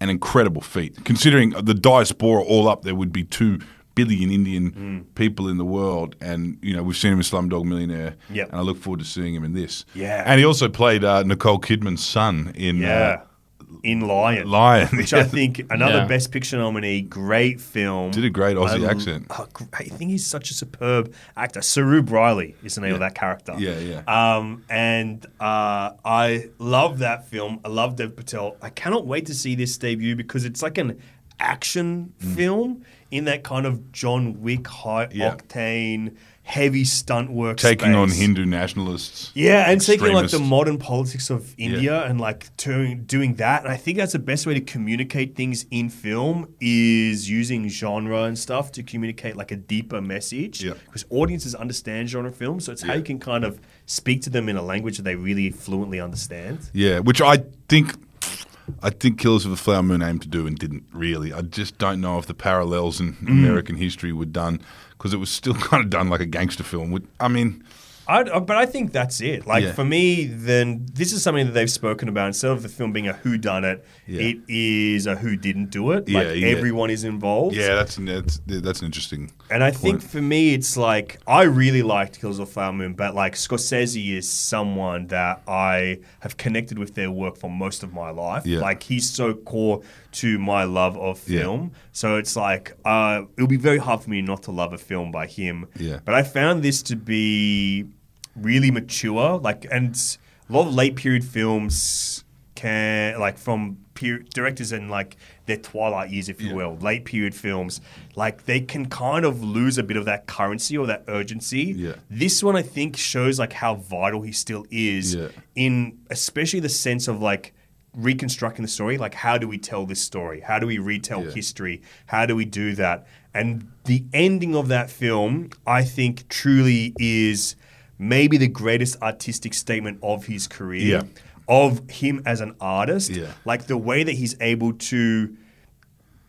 [SPEAKER 1] an incredible feat. Considering the diaspora all up, there would be two billion Indian
[SPEAKER 3] Hmm.
[SPEAKER 1] people in the world, and you know we've seen him in Slumdog Millionaire,
[SPEAKER 3] Yep.
[SPEAKER 1] and I look forward to seeing him in this.
[SPEAKER 3] Yeah.
[SPEAKER 1] and he also played uh, Nicole Kidman's son in
[SPEAKER 3] Yeah.
[SPEAKER 1] uh,
[SPEAKER 3] in Lion.
[SPEAKER 1] Lion,
[SPEAKER 3] Which
[SPEAKER 1] yeah.
[SPEAKER 3] I think another
[SPEAKER 2] Yeah.
[SPEAKER 3] Best Picture nominee, great film.
[SPEAKER 1] Did a great Aussie
[SPEAKER 3] I,
[SPEAKER 1] accent.
[SPEAKER 3] oh, I think he's such a superb actor. Saroo Brierley is the name of that character.
[SPEAKER 1] Yeah, yeah.
[SPEAKER 3] Um, and uh, I love that film. I love Dev Patel. I cannot wait to see this debut because it's like an action
[SPEAKER 1] Mm.
[SPEAKER 3] film in that kind of John Wick high
[SPEAKER 1] Yeah.
[SPEAKER 3] octane, heavy stunt work.
[SPEAKER 1] taking on. Hindu nationalists.
[SPEAKER 3] Yeah, and taking like the modern politics of India and like doing doing that. And I think that's the best way to communicate things in film is using genre and stuff to communicate like a deeper message.
[SPEAKER 1] Yeah.
[SPEAKER 3] Because audiences understand genre films, so it's how you can kind of speak to them in a language that they really fluently understand.
[SPEAKER 1] Yeah, which I think I think Killers of the Flower Moon aimed to do and didn't really. I just don't know if the parallels in
[SPEAKER 3] Mm.
[SPEAKER 1] American history were done because it was still [LAUGHS] kind of done like a gangster film. I mean,
[SPEAKER 3] I, uh, but I think that's it. Like
[SPEAKER 1] Yeah.
[SPEAKER 3] for me, then this is something that they've spoken about. Instead of the film being a who done it,
[SPEAKER 1] Yeah.
[SPEAKER 3] it is a who didn't do it. Like
[SPEAKER 1] yeah.
[SPEAKER 3] everyone is involved.
[SPEAKER 1] yeah, that's that's that's an interesting.
[SPEAKER 3] And I think for me, it's like I really liked Kills of Flower Moon, but like Scorsese is someone that I have connected with their work for most of my life.
[SPEAKER 1] Yeah.
[SPEAKER 3] Like he's so core to my love of
[SPEAKER 1] Yeah.
[SPEAKER 3] film. So it's like uh, it'll be very hard for me not to love a film by him.
[SPEAKER 1] Yeah.
[SPEAKER 3] But I found this to be really mature, like, and a lot of late period films can like from period directors and like their twilight years, if you
[SPEAKER 1] Yeah.
[SPEAKER 3] will, late period films, like they can kind of lose a bit of that currency or that urgency.
[SPEAKER 1] Yeah.
[SPEAKER 3] This one I think shows like how vital he still is
[SPEAKER 1] Yeah.
[SPEAKER 3] in especially the sense of like reconstructing the story like how do we tell this story how do we retell history how do we do that and the ending of that film i think truly is maybe the greatest artistic statement of his career
[SPEAKER 1] Yeah.
[SPEAKER 3] Of him as an artist
[SPEAKER 1] Yeah.
[SPEAKER 3] like the way that he's able to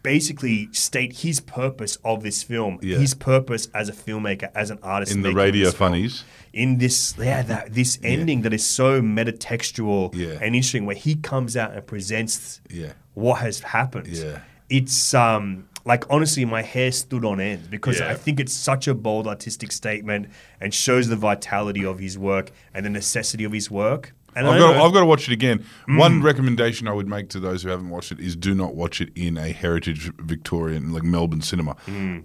[SPEAKER 3] basically state his purpose of this film
[SPEAKER 1] Yeah.
[SPEAKER 3] his purpose as a filmmaker as an artist
[SPEAKER 1] In the radio
[SPEAKER 3] this film
[SPEAKER 1] funnies.
[SPEAKER 3] in this yeah that this ending that is so metatextual
[SPEAKER 1] Yeah.
[SPEAKER 3] and interesting where he comes out and presents
[SPEAKER 1] Yeah.
[SPEAKER 3] what has happened
[SPEAKER 1] Yeah.
[SPEAKER 3] it's um like honestly my hair stood on end because
[SPEAKER 1] Yeah.
[SPEAKER 3] i think it's such a bold artistic statement and shows the vitality of his work and the necessity of his work and
[SPEAKER 1] I've got,
[SPEAKER 3] don't
[SPEAKER 1] I've got to watch it again.
[SPEAKER 3] Mm.
[SPEAKER 1] One recommendation I would make to those who haven't watched it is do not watch it in a heritage Victorian, like Melbourne cinema,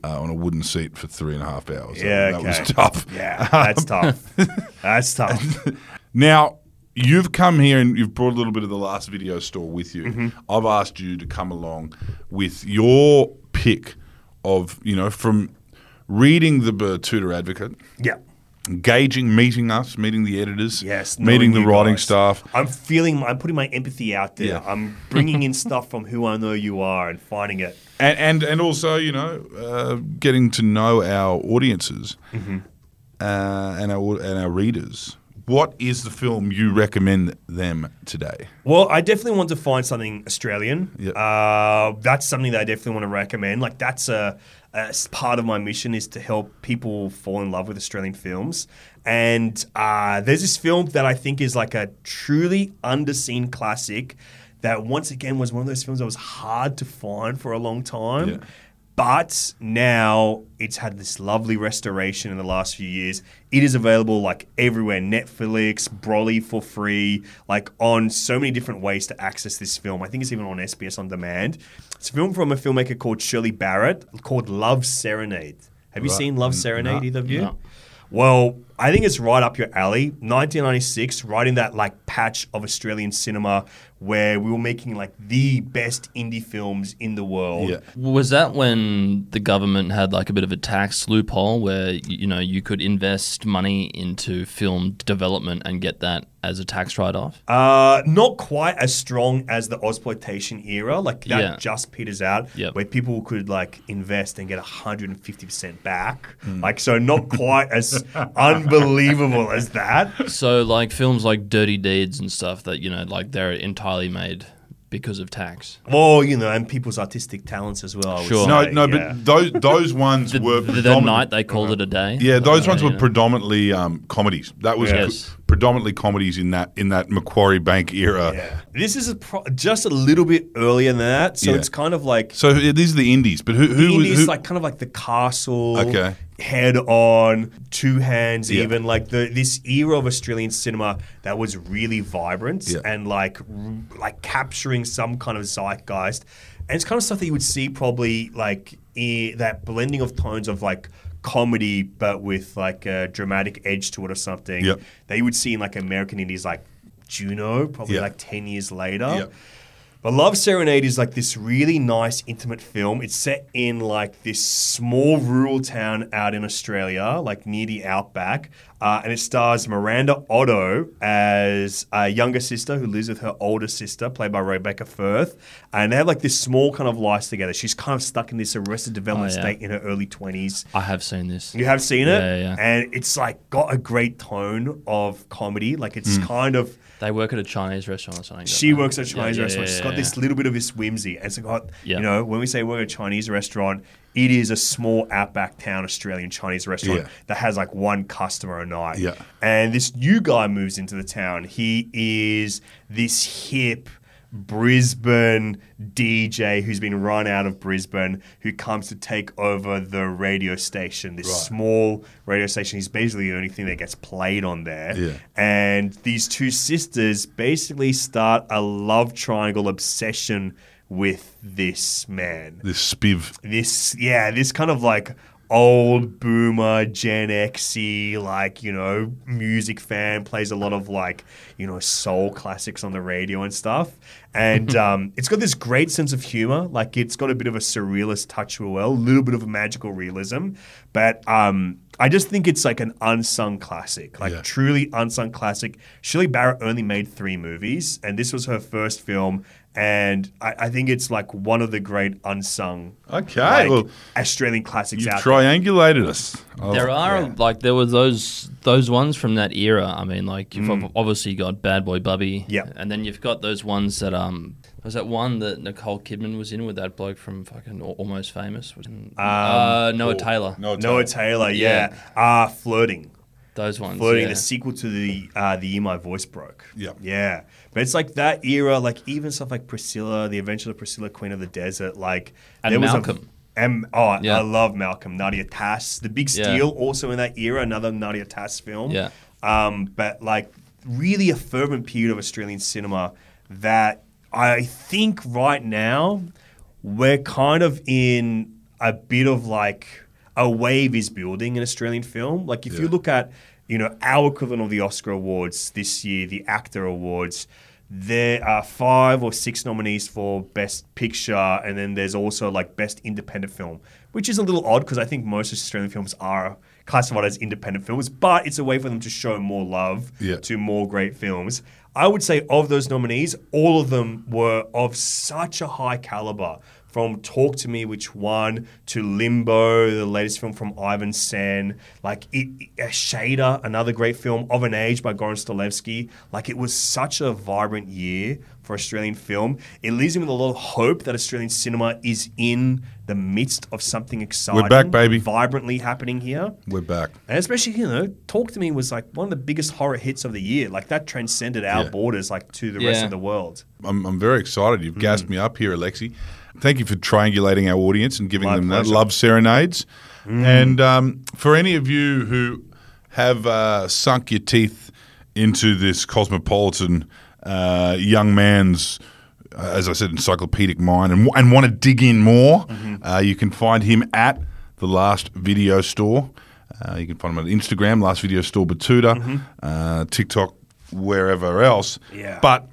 [SPEAKER 1] uh, on a wooden seat for three and a half hours. That-
[SPEAKER 3] Mm. yeah
[SPEAKER 1] that, was
[SPEAKER 3] okay.
[SPEAKER 1] tough.
[SPEAKER 3] yeah [LAUGHS] that's tough that's tough [LAUGHS]
[SPEAKER 1] Now, you've come here and you've brought a little bit of the last video store with you.
[SPEAKER 3] Mm-hmm.
[SPEAKER 1] I've asked you to come along with your pick of, you know, from reading the Betoota Advocate,
[SPEAKER 3] yeah
[SPEAKER 1] engaging, meeting us, meeting the editors,
[SPEAKER 3] Yes,
[SPEAKER 1] meeting the writing
[SPEAKER 3] guys.
[SPEAKER 1] staff.
[SPEAKER 3] I'm feeling, I'm putting my empathy out there.
[SPEAKER 1] Yeah.
[SPEAKER 3] I'm bringing in [LAUGHS] stuff from who I know you are and finding it.
[SPEAKER 1] and and and also you know uh, getting to know our audiences
[SPEAKER 3] Mm-hmm.
[SPEAKER 1] uh, and our and our readers. What is the film you recommend them today?
[SPEAKER 3] Well, I definitely want to find something Australian.
[SPEAKER 1] Yeah.
[SPEAKER 3] Uh, that's something that I definitely want to recommend. Like that's a, a s- part of my mission is to help people fall in love with Australian films. And uh, there's this film that I think is like a truly underseen classic. That once again was one of those films that was hard to find for a long time.
[SPEAKER 1] Yeah.
[SPEAKER 3] But now it's had this lovely restoration in the last few years. It is available like everywhere Netflix, Broly for free, like on so many different ways to access this film. I think it's even on SBS On Demand. It's a film from a filmmaker called Shirley Barrett called Love Serenade. Have you
[SPEAKER 1] Right.
[SPEAKER 3] seen Love Serenade,
[SPEAKER 1] no,
[SPEAKER 3] either of you?
[SPEAKER 2] no.
[SPEAKER 3] Well, I think it's right up your alley. 1996, right in that like patch of Australian cinema where we were making like the best indie films in the world.
[SPEAKER 1] Yeah.
[SPEAKER 2] Was that when the government had like a bit of a tax loophole where you know you could invest money into film development and get that as a tax write-off?
[SPEAKER 3] Uh, not quite as strong as the Ozploitation era. Like that
[SPEAKER 2] Yeah.
[SPEAKER 3] just peters out,
[SPEAKER 2] Yep.
[SPEAKER 3] where people could like invest and get 150% back.
[SPEAKER 2] Hmm.
[SPEAKER 3] Like, so not quite as [LAUGHS] unbelievable as that.
[SPEAKER 2] So like films like Dirty Deeds and stuff that you know like they're entirely made because of tax.
[SPEAKER 3] Well, you know, and people's artistic talents as well. I
[SPEAKER 2] Sure.
[SPEAKER 1] No,
[SPEAKER 3] say,
[SPEAKER 1] no,
[SPEAKER 3] yeah.
[SPEAKER 1] but those those ones
[SPEAKER 2] The,
[SPEAKER 1] were
[SPEAKER 2] the, the night they called it a day.
[SPEAKER 1] Yeah, those ones
[SPEAKER 2] you
[SPEAKER 1] were
[SPEAKER 2] know.
[SPEAKER 1] predominantly um, comedies. That was
[SPEAKER 2] Yes.
[SPEAKER 1] Pre- predominantly comedies in that in that Macquarie Bank era.
[SPEAKER 3] Yeah. This is a pro- just a little bit earlier than that, so
[SPEAKER 1] Yeah.
[SPEAKER 3] it's kind of like
[SPEAKER 1] So these are the indies, but who who,
[SPEAKER 3] the
[SPEAKER 1] was-
[SPEAKER 3] indies
[SPEAKER 1] who
[SPEAKER 3] like kind of like the castle,
[SPEAKER 1] Okay.
[SPEAKER 3] head on, two hands,
[SPEAKER 1] Yeah.
[SPEAKER 3] even like the this era of Australian cinema that was really vibrant
[SPEAKER 1] Yeah.
[SPEAKER 3] and like r- like capturing some kind of zeitgeist, and it's kind of stuff that you would see probably like i that blending of tones of like comedy but with like a dramatic edge to it or something
[SPEAKER 1] Yep.
[SPEAKER 3] that you would see in like American indies like Juno probably
[SPEAKER 1] Yeah.
[SPEAKER 3] like 10 years later.
[SPEAKER 1] Yep.
[SPEAKER 3] But Love Serenade is like this really nice, intimate film. It's set in like this small rural town out in Australia, like near the outback. Uh, and it stars Miranda Otto as a younger sister who lives with her older sister, played by Rebecca Frith. And they have like this small kind of lives together. She's kind of stuck in this arrested development
[SPEAKER 2] Oh, yeah.
[SPEAKER 3] state in her early 20s.
[SPEAKER 2] I have seen this.
[SPEAKER 3] You have seen it?
[SPEAKER 2] Yeah, yeah.
[SPEAKER 3] And it's like got a great tone of comedy. Like it's
[SPEAKER 2] Hmm.
[SPEAKER 3] kind of.
[SPEAKER 2] They work at a Chinese restaurant or something.
[SPEAKER 3] She
[SPEAKER 2] they?
[SPEAKER 3] works at a Chinese
[SPEAKER 2] yeah,
[SPEAKER 3] restaurant.
[SPEAKER 2] yeah,
[SPEAKER 3] She's
[SPEAKER 2] yeah,
[SPEAKER 3] got
[SPEAKER 2] yeah.
[SPEAKER 3] this little bit of this whimsy. And it's got,
[SPEAKER 2] Yeah.
[SPEAKER 3] you know, when we say work at a Chinese restaurant, it is a small outback town Australian Chinese restaurant
[SPEAKER 1] Yeah.
[SPEAKER 3] that has like one customer a night.
[SPEAKER 1] Yeah.
[SPEAKER 3] And this new guy moves into the town. He is this hip Brisbane DJ who's been run out of Brisbane who comes to take over the radio station, this
[SPEAKER 1] Right.
[SPEAKER 3] small radio station. He's basically the only thing that gets played on there.
[SPEAKER 1] Yeah.
[SPEAKER 3] And these two sisters basically start a love triangle obsession with this man.
[SPEAKER 1] this spiv.
[SPEAKER 3] This, yeah, this kind of like old boomer Gen Xy, like, you know, music fan, plays a lot of like, you know, soul classics on the radio and stuff. And [LAUGHS] um, it's got this great sense of humor. Like, it's got a bit of a surrealist touch to well, a little bit of a magical realism. But um, I just think it's like an unsung classic, like
[SPEAKER 1] Yeah.
[SPEAKER 3] truly unsung classic. Shirley Barrett only made three movies, and this was her first film. And I, I think it's like one of the great unsung
[SPEAKER 1] Okay,
[SPEAKER 3] like,
[SPEAKER 1] well,
[SPEAKER 3] Australian classics
[SPEAKER 1] You
[SPEAKER 3] out there.
[SPEAKER 1] triangulated us. Oh,
[SPEAKER 2] There are
[SPEAKER 3] yeah.
[SPEAKER 2] like there were those those ones from that era. I mean, like you've ob- obviously got Bad Boy Bubby,
[SPEAKER 3] Mm. Yeah.
[SPEAKER 2] and then you've got those ones that um was that one that Nicole Kidman was in with that bloke from fucking Almost Famous, Was it- uh, Noah Taylor.
[SPEAKER 1] No,
[SPEAKER 3] Noah Taylor, yeah. Ah, flirting.
[SPEAKER 2] Those ones,
[SPEAKER 3] Flirting,
[SPEAKER 2] yeah.
[SPEAKER 3] the sequel to the uh, the year my voice broke.
[SPEAKER 1] Yeah.
[SPEAKER 3] yeah. But it's like that era, like even stuff like Priscilla, The Adventure of Priscilla, Queen of the Desert, like
[SPEAKER 2] And
[SPEAKER 3] there was a-
[SPEAKER 2] Malcolm.
[SPEAKER 3] oh,
[SPEAKER 2] Yeah.
[SPEAKER 3] I love Malcolm. Nadia Tass, The Big
[SPEAKER 2] Yeah.
[SPEAKER 3] Steal, also in that era, another Nadia Tass film.
[SPEAKER 2] Yeah.
[SPEAKER 3] Um, but like really a fervent period of Australian cinema that I think right now we're kind of in a bit of like a wave is building in Australian film. Like if you look at, you know, our equivalent of the Oscar Awards this year, the AACTA Awards, there are five or six nominees for Best Picture, and then there's also like Best Independent Film, which is a little odd because I think most Australian films are classified as independent films, but it's a way for them to show more love
[SPEAKER 1] Yeah.
[SPEAKER 3] to more great films. I would say of those nominees, all of them were of such a high caliber. From Talk to Me, which won, to Limbo, the latest film from Ivan Sen, like it, it- uh, Shayda, another great film, Of an Age by Goran Stolevski. Like it was such a vibrant year for Australian film. It leaves me with a lot of hope that Australian cinema is in the midst of something exciting, We're
[SPEAKER 1] back, baby.
[SPEAKER 3] vibrantly happening here.
[SPEAKER 1] We're back.
[SPEAKER 3] And especially, you know, Talk to Me was like one of the biggest horror hits of the year. Like that transcended our
[SPEAKER 1] Yeah.
[SPEAKER 3] borders, like to the rest of the world.
[SPEAKER 1] I'm, I'm very excited. You've gassed mm. me up here, Alexi. Thank you for triangulating our audience and giving
[SPEAKER 3] My
[SPEAKER 1] them that love serenades. And um, for any of you who have uh, sunk your teeth into this cosmopolitan uh, young man's, uh, as I said, encyclopedic mind and, and want to dig in more, uh, you can find him at the last video store. Uh, you can find him on Instagram, Last Video Store Betoota, uh, TikTok, wherever else.
[SPEAKER 3] Yeah.
[SPEAKER 1] But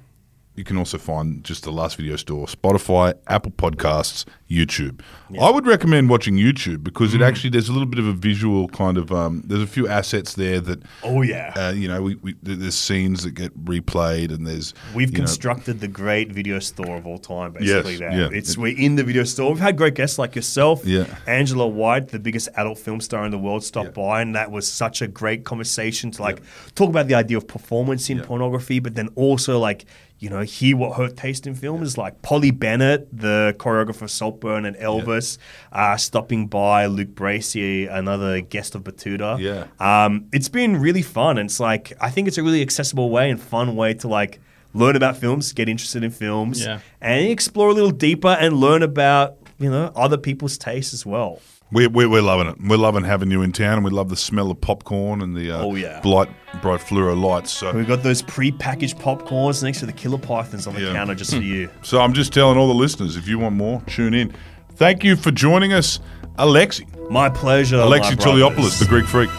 [SPEAKER 1] you can also find just the Last Video Store, Spotify, Apple Podcasts, YouTube. I would recommend watching YouTube because it actually there's a little bit of a visual kind of um, there's a few assets there that
[SPEAKER 3] Oh yeah.
[SPEAKER 1] uh, you know we, we there's scenes that get replayed and there's
[SPEAKER 3] We've
[SPEAKER 1] you know,
[SPEAKER 3] constructed the great video store of all time,
[SPEAKER 1] Yes,
[SPEAKER 3] basically. now.
[SPEAKER 1] yeah.
[SPEAKER 3] It's we're in the video store. We've had great guests like yourself,
[SPEAKER 1] Yeah.
[SPEAKER 3] Angela White, the biggest adult film star in the world, stop
[SPEAKER 1] Yeah.
[SPEAKER 3] by, and that was such a great conversation to like talk about the idea of performance in pornography, but then also like you know hear what her taste in film is like. Polly Bennett, the choreographer of Saltburn and Elvis, uh, stopping by. Luke Bracey, another guest of Betoota.
[SPEAKER 1] Yeah.
[SPEAKER 3] Um, it's been really fun. And it's like I think it's a really accessible way and fun way to like learn about films, get interested in films,
[SPEAKER 2] Yeah.
[SPEAKER 3] and explore a little deeper and learn about you know other people's tastes as well.
[SPEAKER 1] We're, we're, we're loving it. We're loving having you in town, and we love the smell of popcorn and the uh,
[SPEAKER 3] Oh, yeah.
[SPEAKER 1] bright, bright fluoro lights. So,
[SPEAKER 3] We've got those pre-packaged popcorns next to the killer pythons on the
[SPEAKER 1] Yeah.
[SPEAKER 3] counter just for you. [LAUGHS]
[SPEAKER 1] so I'm just telling all the listeners, if you want more, tune in. Thank you for joining us, Alexi.
[SPEAKER 3] My pleasure.
[SPEAKER 1] Alexi
[SPEAKER 3] my brothers.
[SPEAKER 1] Toliopoulos, the Greek freak.